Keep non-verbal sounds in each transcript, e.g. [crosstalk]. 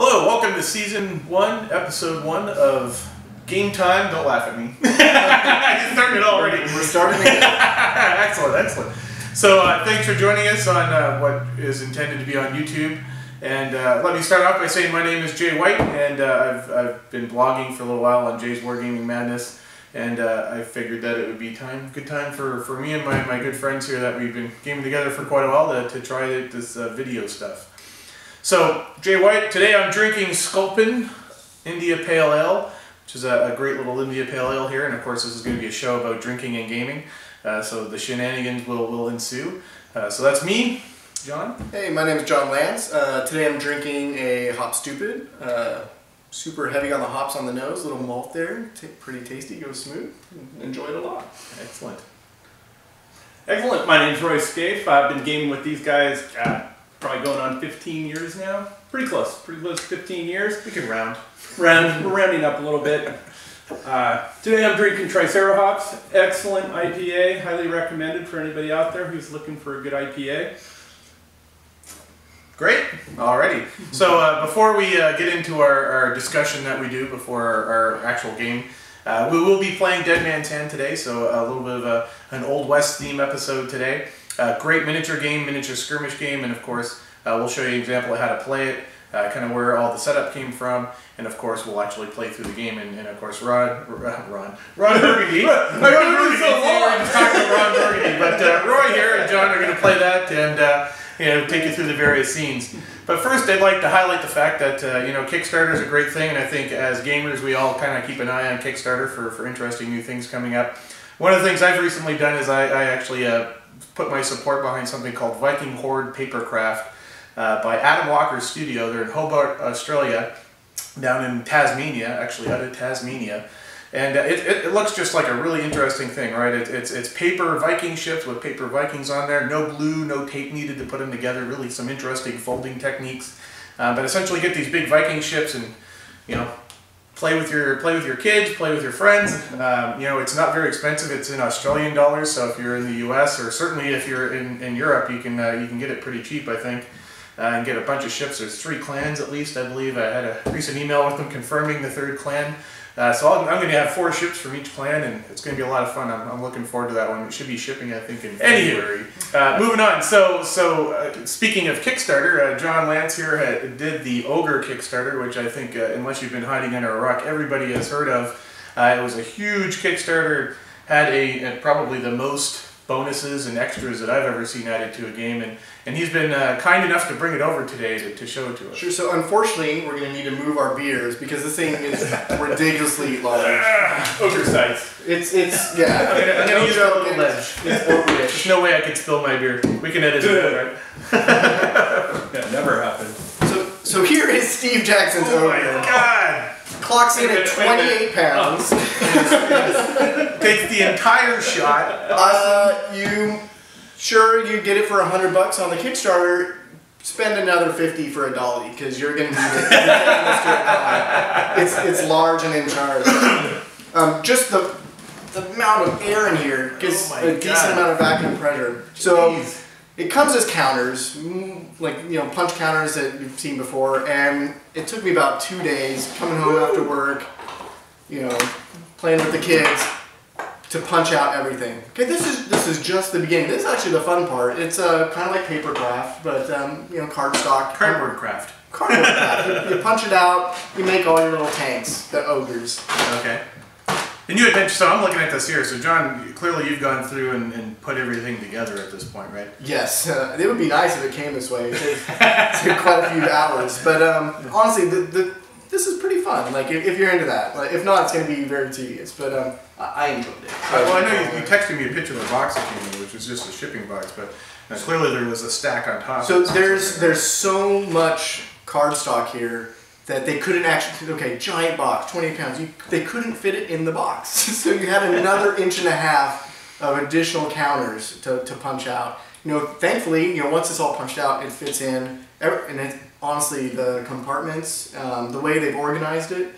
Hello, welcome to season one, episode one of Game Time. Don't laugh at me. [laughs] you started it already. We're starting again. [laughs] excellent, excellent. So, uh, thanks for joining us on uh, what is intended to be on YouTube. And uh, let me start off by saying my name is Jay White, and uh, I've, I've been blogging for a little while on Jay's Wargaming Madness. And uh, I figured that it would be time, good time for, for me and my, my good friends here that we've been gaming together for quite a while to, to try this uh, video stuff. So, Jay White, today I'm drinking Sculpin India Pale Ale, which is a, a, great little India Pale Ale here. And of course, this is going to be a show about drinking and gaming. Uh, so the shenanigans will, will ensue. Uh, so that's me, John. Hey, my name is John Lance. Uh, today I'm drinking a Hop Stoopid. Uh, super heavy on the hops on the nose, little malt there. T pretty tasty, goes smooth. Enjoy it a lot. Excellent. Excellent. My name's Roy Scaife. I've been gaming with these guys probably going on 15 years now. Pretty close. Pretty close 15 years. We can round. Round. We're rounding up a little bit. Uh, today I'm drinking Tricerahops. Excellent IPA. Highly recommended for anybody out there who's looking for a good IPA. Great. Alrighty. So uh, before we uh, get into our, our, discussion that we do before our, our actual game, uh, we will be playing Dead Man's Hand today. So a little bit of a, an Old West theme episode today. Great miniature game, miniature skirmish game, and of course uh, we'll show you an example of how to play it. Uh, kind of where all the setup came from, and of course we'll actually play through the game. And, and of course, Rod, Ron, Ron, Ron Burgundy. Ron Burgundy so long. [laughs] talking to Ron Burgundy, but uh, Roy here and John are going to play that, and uh, you know, take you through the various scenes. But first, I'd like to highlight the fact that uh, you know Kickstarter is a great thing, and I think as gamers, we all kind of keep an eye on Kickstarter for, for interesting new things coming up. One of the things I've recently done is I, I actually uh, put my support behind something called Viking Horde Papercraft uh, by Adam Walker's studio. They're in Hobart, Australia, down in Tasmania, actually out of Tasmania. And uh, it, it, it, looks just like a really interesting thing, right? It, it's, it's paper Viking ships with paper Vikings on there. No glue, no tape needed to put them together. Really some interesting folding techniques. Uh, but essentially get these big Viking ships and, you know, play with your play with your kids, play with your friends. Um, you know, it's not very expensive. It's in Australian dollars, so if you're in the U.S. or certainly if you're in, in Europe, you can uh, you can get it pretty cheap, I think, uh, and get a bunch of ships. There's three clans at least, I believe. I had a recent email with them confirming the third clan. Uh, so i am going to have four ships from each clan, and it's going to be a lot of fun. I'm, I'm looking forward to that one. It should be shipping, I think, in February. Uh, moving on. So, so uh, speaking of Kickstarter, uh, John Lance here had, did the Ogre Kickstarter, which I think, uh, unless you've been hiding under a rock, everybody has heard of. Uh, it was a huge Kickstarter. Had a probably the most bonuses and extras that I've ever seen added to a game, and, and he's been uh, kind enough to bring it over today to, to show it to us. Sure, so unfortunately, we're going to need to move our beers because this thing is [laughs] ridiculously large. Oversized. It's, it's, yeah. [laughs] I'm going to use a little ledge. It's There's no way I can spill my beer. We can edit it, right? [laughs] that never happened. So, so here is Steve Jackson's Oh my god! Clocks in at 28 pounds. Takes the entire shot. Uh, you sure you get it for a hundred bucks on the Kickstarter? Spend another fifty for a dolly because you're gonna need it. it's it's large and in charge. Um, just the the amount of air in here gives oh a God. decent amount of vacuum pressure. So. Jeez. It comes as counters, like you know punch counters that you've seen before, and it took me about two days coming home after work, you know, playing with the kids to punch out everything. Okay, this is this is just the beginning. This is actually the fun part. It's uh, kind of like paper craft, but um, you know, cardstock. Cardboard craft. Cardboard craft. You, you punch it out. You make all your little tanks, the ogres. Okay. And you had mentioned, so I'm looking at this here. So, John, clearly you've gone through and, and put everything together at this point, right? Yes. Uh, [laughs] it would be nice if it came this way. It [laughs] took quite a few hours. But um, honestly, the, the, this is pretty fun. Like, if, if you're into that. Like, if not, it's going to be very tedious. But um, I, I enjoyed it. So, well, I know you, you, texted me a picture of the box that came in, which was just a shipping box. But uh, clearly there was a stack on top. So, there's, there's so much cardstock here that they couldn't actually, okay, giant box, 20 pounds, you, they couldn't fit it in the box. [laughs] so you had another inch and a half of additional counters to, to punch out. You know, thankfully, you know, once it's all punched out, it fits in. And it, honestly, the compartments, um, the way they've organized it,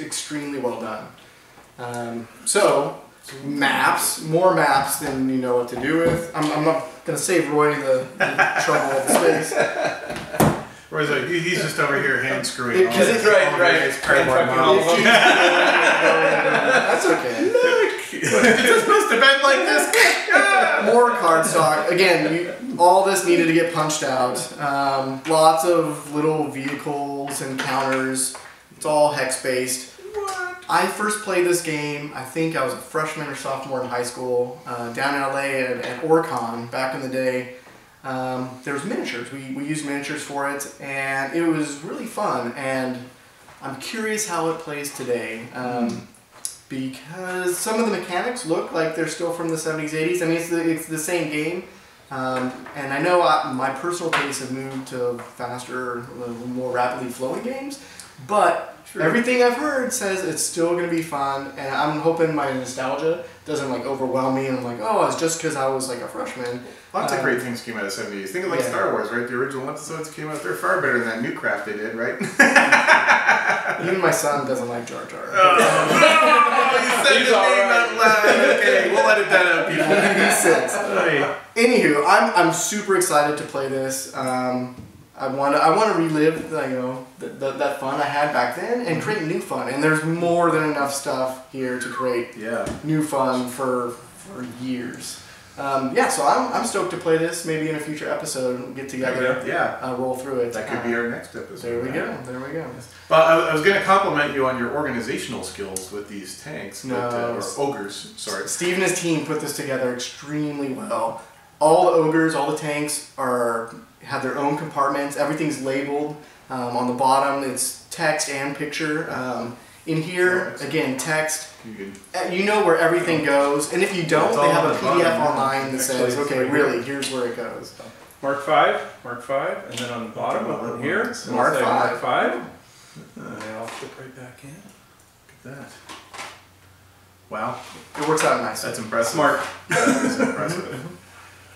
extremely well done. Um, so, maps, more maps than you know what to do with. I'm, I'm not going to save Roy the, the trouble of the space. [laughs] Or is it, he's just over here hand screwing. It- all 'cause his- it's right, all right. his cardboard Hand models. fucking [laughs] That's okay. Is [laughs] it supposed to bend like this? [laughs] More cardstock. Again, you, all this needed to get punched out. Um, lots of little vehicles and counters. It's all hex based. What? I first played this game, I think I was a freshman or sophomore in high school, uh, down in LA at, at OrcCon back in the day. Um, there was miniatures. We, we used miniatures for it, and it was really fun. And I'm curious how it plays today. Um, because some of the mechanics look like they're still from the 70s, 80s. I mean, it's the, it's the same game. Um, and I know I, my personal taste have moved to faster, more rapidly flowing games. But Sure. everything I've heard says it's still going to be fun. And I'm hoping my nostalgia doesn't like overwhelm me. And I'm like, oh, it's just because I was like a freshman. Lots of Um, great things came out of the 70s. Think of like yeah. Star Wars, right? The original episodes came out. They're far better than that new crap they did, right? [laughs] Even my son doesn't like Jar Jar. oh, [laughs] you said He's the all name right. out loud. Okay, we'll edit that out, people. he sits. Anywho, I'm, I'm super excited to play this. Um, I want to I want to relive you know the, the, that fun I had back then and create new fun. And there's more than enough stuff here to create Yeah. new fun for for years. Um, yeah, so I'm, I'm stoked to play this. Maybe in a future episode, we'll get together, Yeah. uh, roll through it. That could be our next episode. There we go. There we go. Well, I, I was going to compliment you on your organizational skills with these tanks, but, uh, No. or ogres. Sorry. Steve and his team put this together extremely well. All the ogres, all the tanks are have their own compartments. Everything's labeled um, on the bottom. It's text and picture. Um, in here, again, text. You can, Uh, You know where everything goes, and if you don't, they have a PDF bottom, online that says, "Okay, really, here's where it goes." Mark five, Mark five, and then on the bottom Talking about over here, ones. it'll Mark say five. Mark five. And then I'll flip right back in. look at that. Wow, It works out nice. that's impressive. Smart. [laughs] That is impressive.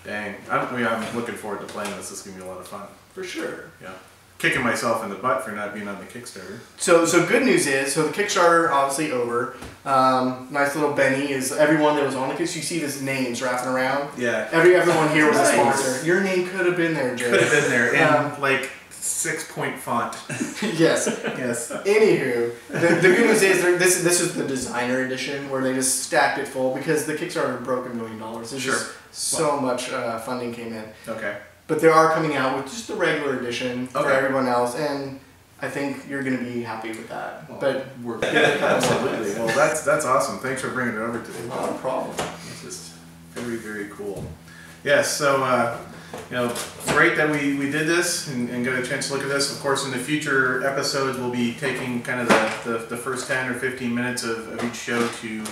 Dang. I'm, I mean, I'm looking forward to playing this. This is going to be a lot of fun. for sure. Yeah. Kicking myself in the butt for not being on the Kickstarter. So, so good news is, so the Kickstarter obviously over. Um, nice little Benny is everyone that was on the Kickstarter. You see these names wrapping around. Yeah. Every everyone here was a sponsor. Your name could have been there. Could have been there and Um, like six point font. [laughs] yes. yes. Anywho, the, the good news is there- this this is the designer edition where they just stacked it full because the Kickstarter broke a million dollars. There's just so much uh, funding came in. Okay. But they are coming out with just the regular edition for everyone else, and I think you're gonna be happy with that. But We're, absolutely. Well, that's that's awesome. Thanks for bringing it over today. not a problem. It's just very, very cool. Yes, so, uh, you know, great that we, we did this and, and got a chance to look at this. Of course, in the future episodes, we'll be taking kind of the, the, the first 10 or 15 minutes of, of each show to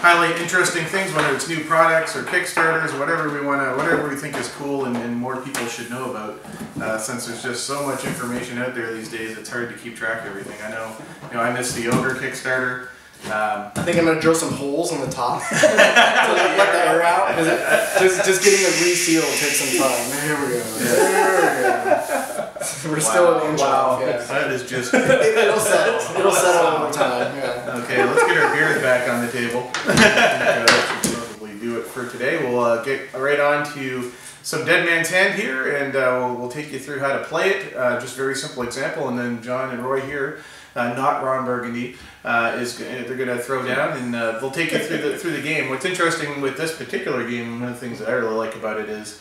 highlight interesting things, whether it's new products or Kickstarters, whatever we want to, whatever we think is cool and, and more people should know about. Uh, since there's just so much information out there these days, it's hard to keep track of everything. I know, you know, I missed the Ogre Kickstarter. Um, I think I'm gonna drill some holes in the top [laughs] to let, let the air out. it- Just, just getting it resealed takes some time. There we go. There we go. [laughs] We're still an inch off. Yeah. that is just [laughs] It, it'll settle. It'll settle over time. Yeah. Okay, let's get our beers back on the table. I think, uh, that should probably do it for today. We'll uh, get right on to some Dead Man's Hand here, and uh, we'll, we'll take you through how to play it. Uh, just very simple example, and then John and Roy here, uh, not Ron Burgundy, uh, is they're going to throw down, and uh, they'll take you through the through the game. What's interesting with this particular game, one of the things that I really like about it is.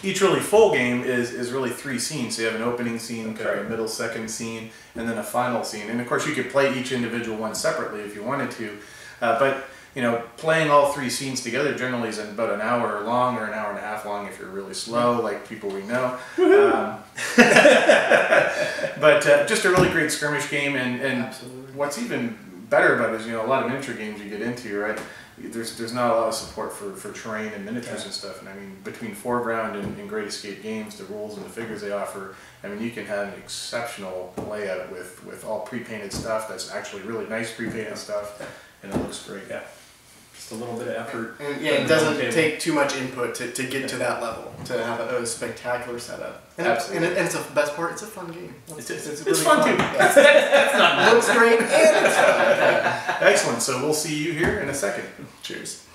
Each really full game is, is really three scenes. So you have an opening scene, Okay. a middle second scene, and then a final scene. And of course, you could play each individual one separately if you wanted to. Uh, but you know, playing all three scenes together generally is about an hour long or an hour and a half long if you're really slow, like people we know. Um, [laughs] but uh, just a really great skirmish game, and, and Absolutely. what's even better about it is you know a lot of miniature games you get into, right? There's there's not a lot of support for, for terrain and miniatures and stuff, and I mean between 4Ground and, and Great Escape Games, the rules and the figures they offer, I mean you can have an exceptional layout with with all pre-painted stuff that's actually really nice pre-painted stuff, and it looks great. Yeah. Just a little bit of effort. And yeah, it doesn't take too much input to, to get to that level to have a, a spectacular setup. And, it, and, Absolutely. it, and it's the best part. It's a fun game. It's, it's, it's, really fun, too. Yeah. that's not Looks great and it's fun. [laughs] Excellent. So we'll see you here in a second. Cheers.